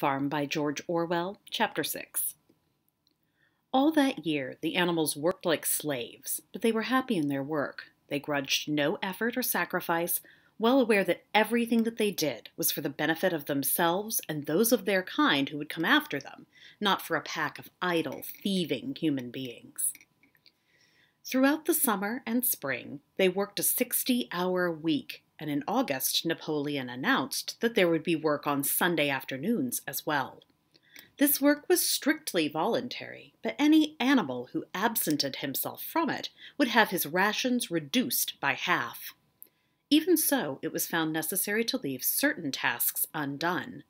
Farm by George Orwell, Chapter 6. All that year, the animals worked like slaves, but they were happy in their work. They grudged no effort or sacrifice, well aware that everything that they did was for the benefit of themselves and those of their kind who would come after them, not for a pack of idle, thieving human beings. Throughout the summer and spring, they worked a 60 hour week and in August, Napoleon announced that there would be work on Sunday afternoons as well. This work was strictly voluntary, but any animal who absented himself from it would have his rations reduced by half. Even so, it was found necessary to leave certain tasks undone.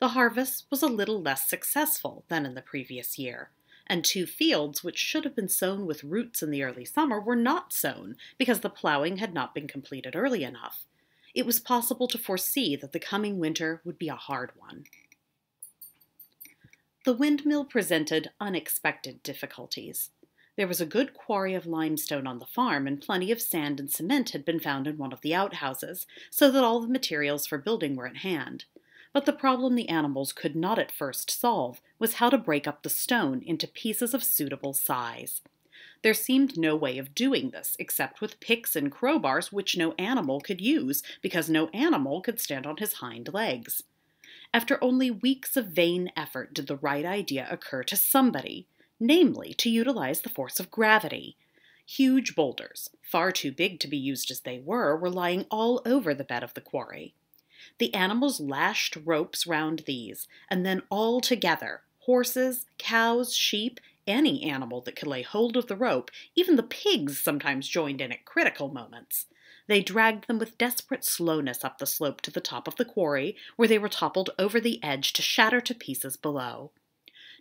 The harvest was a little less successful than in the previous year, and two fields which should have been sown with roots in the early summer were not sown because the plowing had not been completed early enough. It was possible to foresee that the coming winter would be a hard one. The windmill presented unexpected difficulties. There was a good quarry of limestone on the farm, and plenty of sand and cement had been found in one of the outhouses, so that all the materials for building were at hand. But the problem the animals could not at first solve was how to break up the stone into pieces of suitable size. There seemed no way of doing this except with picks and crowbars which no animal could use because no animal could stand on his hind legs. After only weeks of vain effort did the right idea occur to somebody, namely to utilize the force of gravity. Huge boulders, far too big to be used as they were, were lying all over the bed of the quarry. The animals lashed ropes round these, and then all together horses, cows, sheep, any animal that could lay hold of the rope, even the pigs sometimes joined in at critical moments. They dragged them with desperate slowness up the slope to the top of the quarry, where they were toppled over the edge to shatter to pieces below.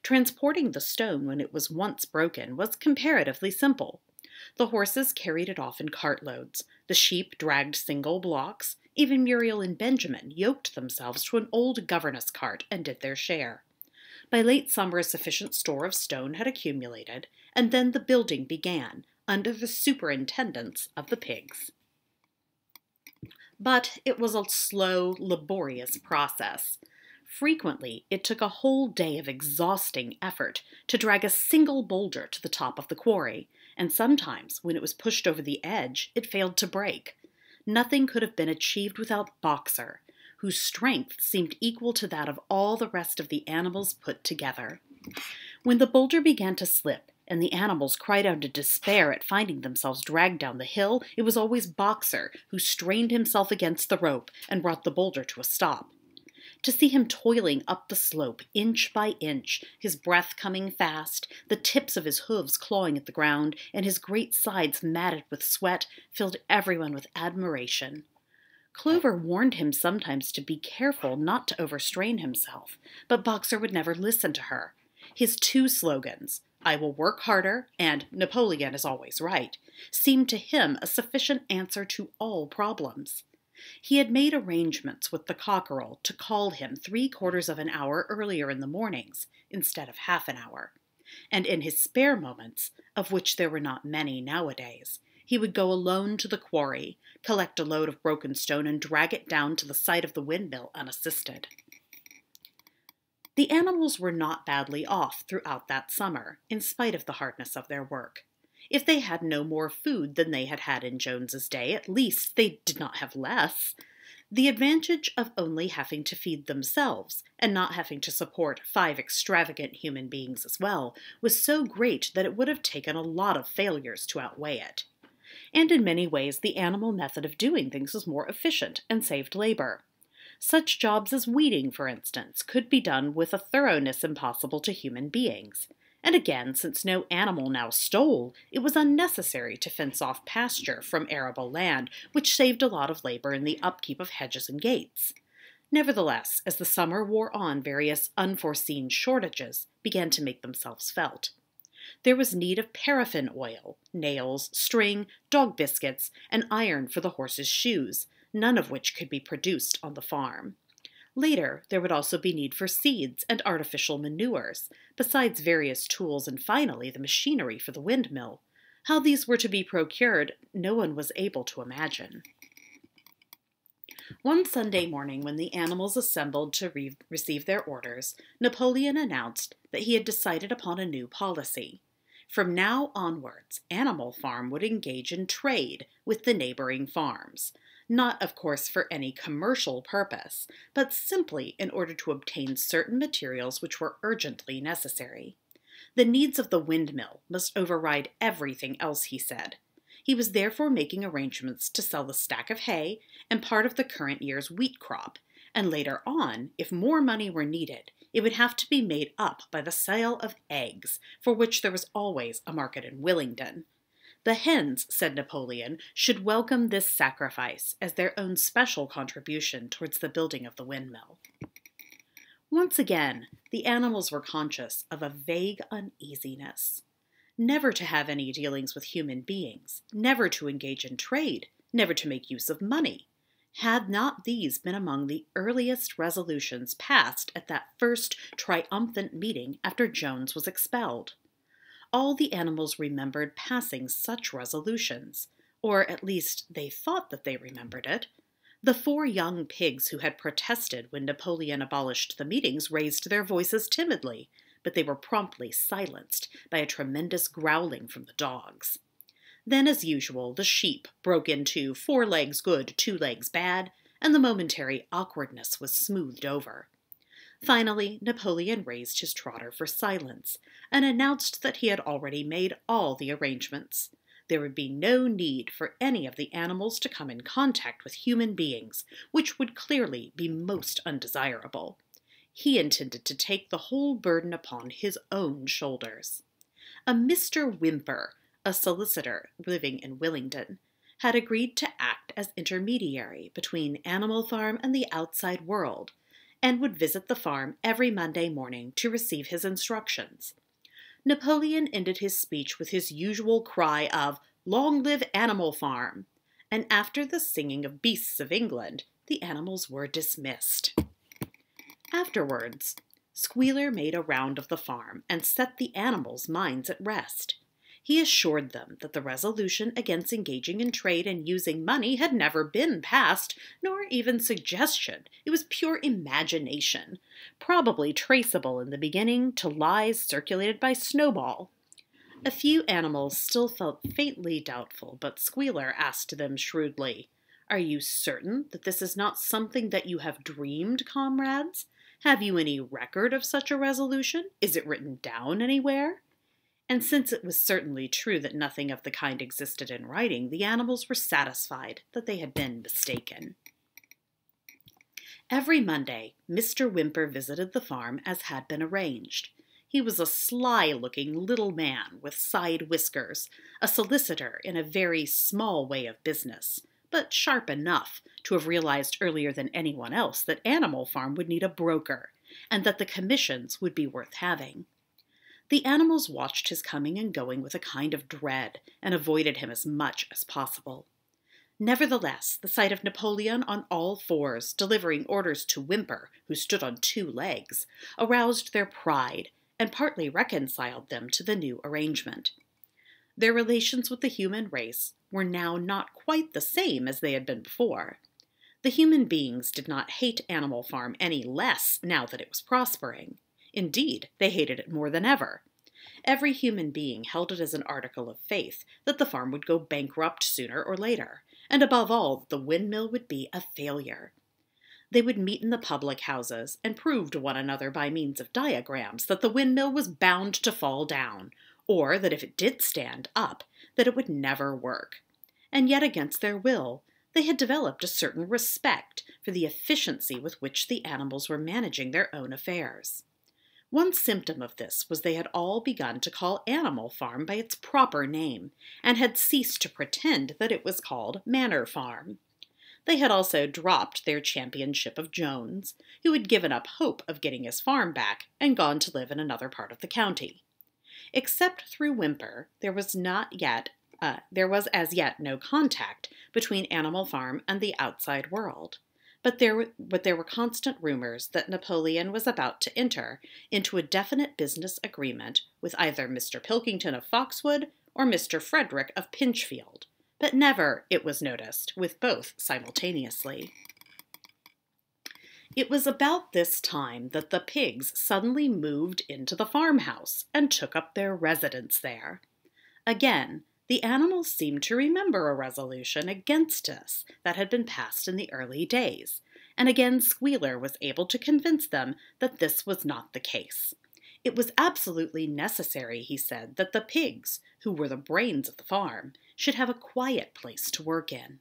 Transporting the stone when it was once broken was comparatively simple. The horses carried it off in cartloads, the sheep dragged single blocks, even Muriel and Benjamin yoked themselves to an old governess cart and did their share. By late summer, a sufficient store of stone had accumulated, and then the building began, under the superintendence of the pigs. But it was a slow, laborious process. Frequently, it took a whole day of exhausting effort to drag a single boulder to the top of the quarry, and sometimes, when it was pushed over the edge, it failed to break. Nothing could have been achieved without Boxer, whose strength seemed equal to that of all the rest of the animals put together. When the boulder began to slip, and the animals cried out in despair at finding themselves dragged down the hill, it was always Boxer who strained himself against the rope and brought the boulder to a stop. To see him toiling up the slope, inch by inch, his breath coming fast, the tips of his hooves clawing at the ground, and his great sides matted with sweat, filled everyone with admiration. Clover warned him sometimes to be careful not to overstrain himself, but Boxer would never listen to her. His two slogans, I will work harder and Napoleon is always right, seemed to him a sufficient answer to all problems. He had made arrangements with the cockerel to call him three quarters of an hour earlier in the mornings instead of half an hour. And in his spare moments, of which there were not many nowadays, he would go alone to the quarry, collect a load of broken stone, and drag it down to the site of the windmill unassisted. The animals were not badly off throughout that summer, in spite of the hardness of their work. If they had no more food than they had had in Jones's day, at least they did not have less. The advantage of only having to feed themselves, and not having to support five extravagant human beings as well, was so great that it would have taken a lot of failures to outweigh it. And in many ways, the animal method of doing things was more efficient and saved labor. Such jobs as weeding, for instance, could be done with a thoroughness impossible to human beings. And again, since no animal now stole, it was unnecessary to fence off pasture from arable land, which saved a lot of labor in the upkeep of hedges and gates. Nevertheless, as the summer wore on, various unforeseen shortages began to make themselves felt. There was need of paraffin oil, nails, string, dog biscuits, and iron for the horses' shoes, none of which could be produced on the farm. Later, there would also be need for seeds and artificial manures, besides various tools and finally the machinery for the windmill. How these were to be procured, no one was able to imagine. One Sunday morning, when the animals assembled to re- receive their orders, Napoleon announced that he had decided upon a new policy. From now onwards, Animal Farm would engage in trade with the neighboring farms, not, of course, for any commercial purpose, but simply in order to obtain certain materials which were urgently necessary. The needs of the windmill must override everything else, he said. He was therefore making arrangements to sell the stack of hay and part of the current year's wheat crop, and later on, if more money were needed, it would have to be made up by the sale of eggs, for which there was always a market in Willingdon. The hens, said Napoleon, should welcome this sacrifice as their own special contribution towards the building of the windmill. Once again, the animals were conscious of a vague uneasiness. Never to have any dealings with human beings, never to engage in trade, never to make use of money. Had not these been among the earliest resolutions passed at that first triumphant meeting after Jones was expelled? All the animals remembered passing such resolutions, or at least they thought that they remembered it. The four young pigs who had protested when Napoleon abolished the meetings raised their voices timidly, but they were promptly silenced by a tremendous growling from the dogs. Then, as usual, the sheep broke into four legs good, two legs bad, and the momentary awkwardness was smoothed over. Finally, Napoleon raised his trotter for silence and announced that he had already made all the arrangements. There would be no need for any of the animals to come in contact with human beings, which would clearly be most undesirable. He intended to take the whole burden upon his own shoulders. A Mr. Whymper, a solicitor living in Willingdon, had agreed to act as intermediary between Animal Farm and the outside world and would visit the farm every Monday morning to receive his instructions. Napoleon ended his speech with his usual cry of, Long live Animal Farm! And after the singing of Beasts of England, the animals were dismissed. Afterwards, Squealer made a round of the farm and set the animals' minds at rest. He assured them that the resolution against engaging in trade and using money had never been passed, nor even suggestion. It was pure imagination, probably traceable in the beginning to lies circulated by Snowball. A few animals still felt faintly doubtful, but Squealer asked them shrewdly, Are you certain that this is not something that you have dreamed, comrades? Have you any record of such a resolution? Is it written down anywhere? And since it was certainly true that nothing of the kind existed in writing, the animals were satisfied that they had been mistaken. Every Monday, Mr. Whymper visited the farm as had been arranged. He was a sly looking little man with side whiskers, a solicitor in a very small way of business, but sharp enough to have realized earlier than anyone else that Animal Farm would need a broker, and that the commissions would be worth having. The animals watched his coming and going with a kind of dread, and avoided him as much as possible. Nevertheless, the sight of Napoleon on all fours, delivering orders to Whymper, who stood on two legs, aroused their pride and partly reconciled them to the new arrangement. Their relations with the human race were now not quite the same as they had been before. The human beings did not hate Animal Farm any less now that it was prospering. Indeed, they hated it more than ever. Every human being held it as an article of faith that the farm would go bankrupt sooner or later, and above all, the windmill would be a failure. They would meet in the public houses and prove to one another by means of diagrams that the windmill was bound to fall down, or that if it did stand up, that it would never work. And yet, against their will, they had developed a certain respect for the efficiency with which the animals were managing their own affairs. One symptom of this was they had all begun to call Animal Farm by its proper name, and had ceased to pretend that it was called Manor Farm. They had also dropped their championship of Jones, who had given up hope of getting his farm back and gone to live in another part of the county. Except through Whymper, there was not yet uh, there was as yet no contact between Animal Farm and the outside world but there, but there were constant rumors that Napoleon was about to enter into a definite business agreement with either Mr. Pilkington of Foxwood or Mr. Frederick of Pinchfield, but never, it was noticed, with both simultaneously. It was about this time that the pigs suddenly moved into the farmhouse and took up their residence there. Again, the animals seemed to remember a resolution against us that had been passed in the early days, and again Squealer was able to convince them that this was not the case. It was absolutely necessary, he said, that the pigs, who were the brains of the farm, should have a quiet place to work in.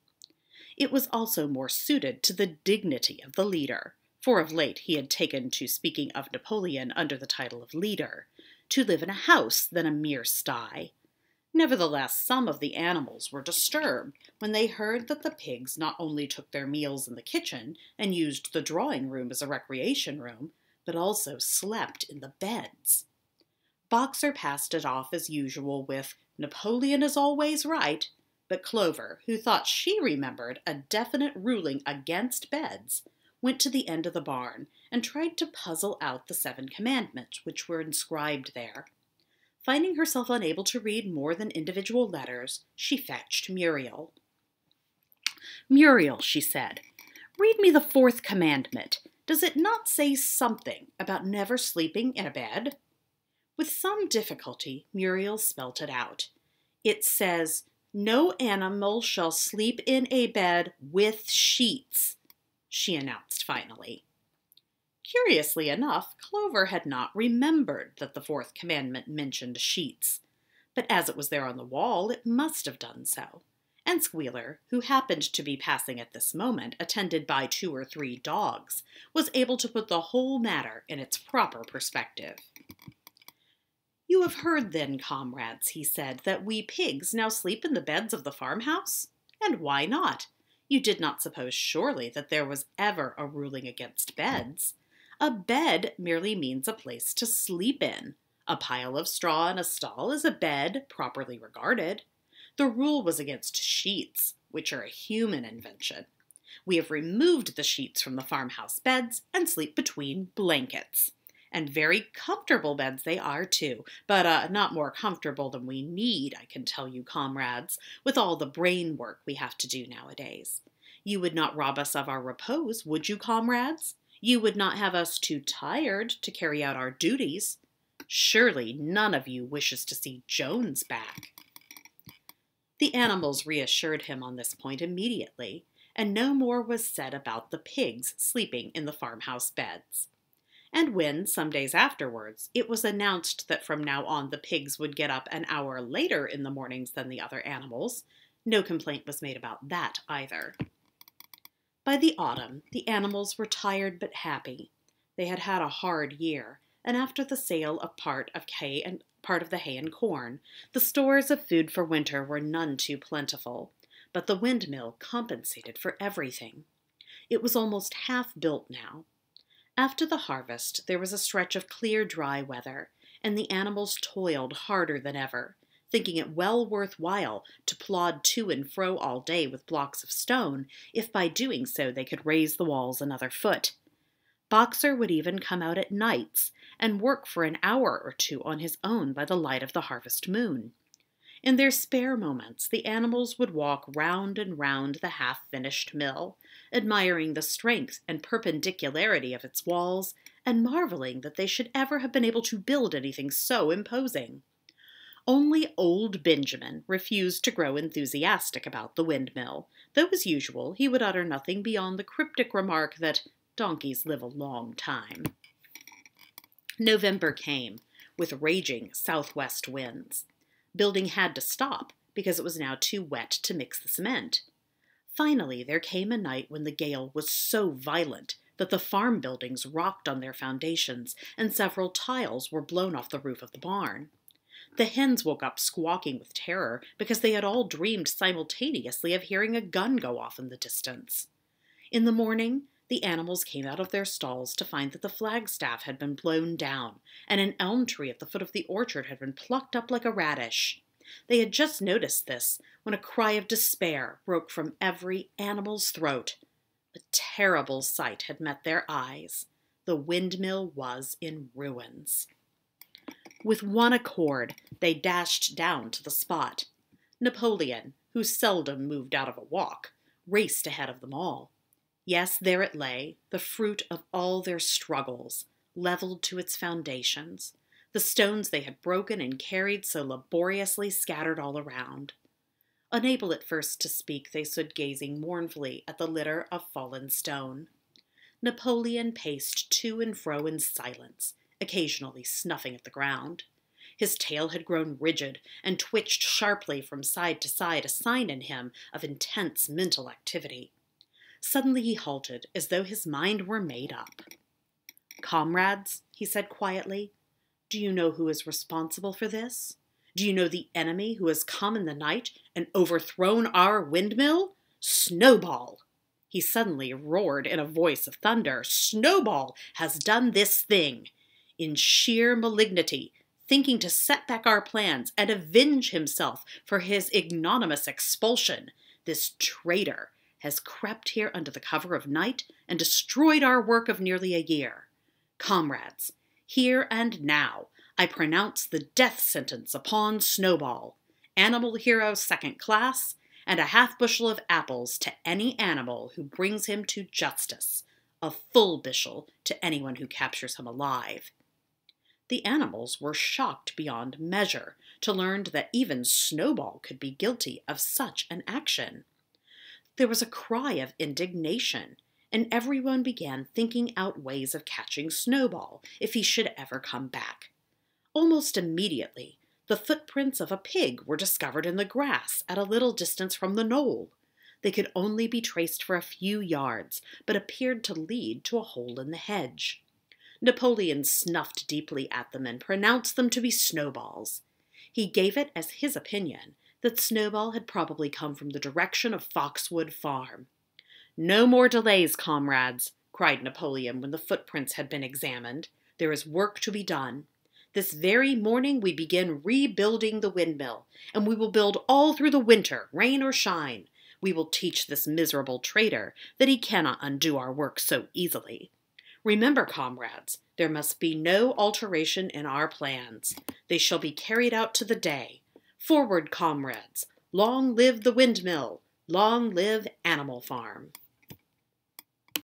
It was also more suited to the dignity of the leader, for of late he had taken to speaking of Napoleon under the title of leader, to live in a house than a mere sty. Nevertheless, some of the animals were disturbed when they heard that the pigs not only took their meals in the kitchen and used the drawing room as a recreation room, but also slept in the beds. Boxer passed it off as usual with, Napoleon is always right, but Clover, who thought she remembered a definite ruling against beds, went to the end of the barn and tried to puzzle out the seven commandments which were inscribed there. Finding herself unable to read more than individual letters, she fetched Muriel. Muriel, she said, read me the fourth commandment. Does it not say something about never sleeping in a bed? With some difficulty, Muriel spelt it out. It says, No animal shall sleep in a bed with sheets, she announced finally. Curiously enough, Clover had not remembered that the fourth commandment mentioned sheets, but as it was there on the wall, it must have done so. And Squealer, who happened to be passing at this moment, attended by two or three dogs, was able to put the whole matter in its proper perspective. You have heard then, comrades, he said, that we pigs now sleep in the beds of the farmhouse? And why not? You did not suppose surely that there was ever a ruling against beds. A bed merely means a place to sleep in. A pile of straw in a stall is a bed, properly regarded. The rule was against sheets, which are a human invention. We have removed the sheets from the farmhouse beds and sleep between blankets. And very comfortable beds they are, too, but uh, not more comfortable than we need, I can tell you, comrades, with all the brain work we have to do nowadays. You would not rob us of our repose, would you, comrades? You would not have us too tired to carry out our duties. Surely none of you wishes to see Jones back. The animals reassured him on this point immediately, and no more was said about the pigs sleeping in the farmhouse beds. And when, some days afterwards, it was announced that from now on the pigs would get up an hour later in the mornings than the other animals, no complaint was made about that either. By the autumn, the animals were tired but happy. They had had a hard year, and after the sale of part of hay and part of the hay and corn, the stores of food for winter were none too plentiful. But the windmill compensated for everything. It was almost half built now. After the harvest, there was a stretch of clear, dry weather, and the animals toiled harder than ever, thinking it well worth while to plod to and fro all day with blocks of stone, if by doing so they could raise the walls another foot. Boxer would even come out at nights and work for an hour or two on his own by the light of the harvest moon. In their spare moments, the animals would walk round and round the half finished mill, admiring the strength and perpendicularity of its walls, and marveling that they should ever have been able to build anything so imposing. Only old Benjamin refused to grow enthusiastic about the windmill, though as usual he would utter nothing beyond the cryptic remark that donkeys live a long time. November came, with raging southwest winds. Building had to stop because it was now too wet to mix the cement. Finally, there came a night when the gale was so violent that the farm buildings rocked on their foundations and several tiles were blown off the roof of the barn. The hens woke up squawking with terror because they had all dreamed simultaneously of hearing a gun go off in the distance. In the morning, the animals came out of their stalls to find that the flagstaff had been blown down, and an elm tree at the foot of the orchard had been plucked up like a radish. They had just noticed this when a cry of despair broke from every animal's throat. A terrible sight had met their eyes. The windmill was in ruins. With one accord, they dashed down to the spot. Napoleon, who seldom moved out of a walk, raced ahead of them all. Yes, there it lay, the fruit of all their struggles, leveled to its foundations, the stones they had broken and carried so laboriously scattered all around. Unable at first to speak, they stood gazing mournfully at the litter of fallen stone. Napoleon paced to and fro in silence, occasionally snuffing at the ground. His tail had grown rigid and twitched sharply from side to side, a sign in him of intense mental activity. Suddenly he halted, as though his mind were made up. Comrades, he said quietly, do you know who is responsible for this? Do you know the enemy who has come in the night and overthrown our windmill? Snowball! He suddenly roared in a voice of thunder Snowball has done this thing! In sheer malignity, thinking to set back our plans and avenge himself for his ignominious expulsion, this traitor has crept here under the cover of night and destroyed our work of nearly a year. Comrades, here and now, I pronounce the death sentence upon Snowball, animal hero second class, and a half bushel of apples to any animal who brings him to justice, a full bushel to anyone who captures him alive. The animals were shocked beyond measure to learn that even Snowball could be guilty of such an action. There was a cry of indignation, and everyone began thinking out ways of catching Snowball if he should ever come back. Almost immediately, the footprints of a pig were discovered in the grass at a little distance from the knoll. They could only be traced for a few yards, but appeared to lead to a hole in the hedge. Napoleon snuffed deeply at them and pronounced them to be Snowball's. He gave it as his opinion that Snowball had probably come from the direction of Foxwood Farm. No more delays, comrades, cried Napoleon when the footprints had been examined. There is work to be done. This very morning we begin rebuilding the windmill, and we will build all through the winter, rain or shine. We will teach this miserable traitor that he cannot undo our work so easily. Remember, comrades, there must be no alteration in our plans. They shall be carried out to the day. Forward, comrades! Long live the windmill! Long live Animal Farm!